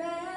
back.